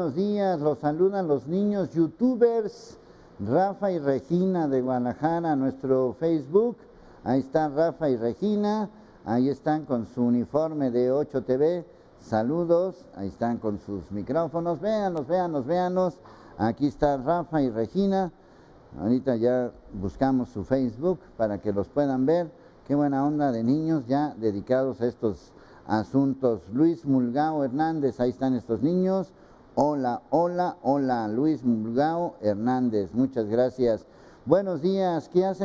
Buenos días, los saludan los niños youtubers Rafa y Regina de Guadalajara, nuestro Facebook. Ahí están Rafa y Regina, ahí están con su uniforme de 8TV. Saludos, ahí están con sus micrófonos. Véanos, véanos, véanos. Aquí está Rafa y Regina. Ahorita ya buscamos su Facebook para que los puedan ver. Qué buena onda de niños ya dedicados a estos asuntos. Luis Mulgao Hernández, ahí están estos niños. Hola, hola, hola, Luis Mulgao Hernández, muchas gracias. Buenos días, ¿qué hacen?